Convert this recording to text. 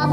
I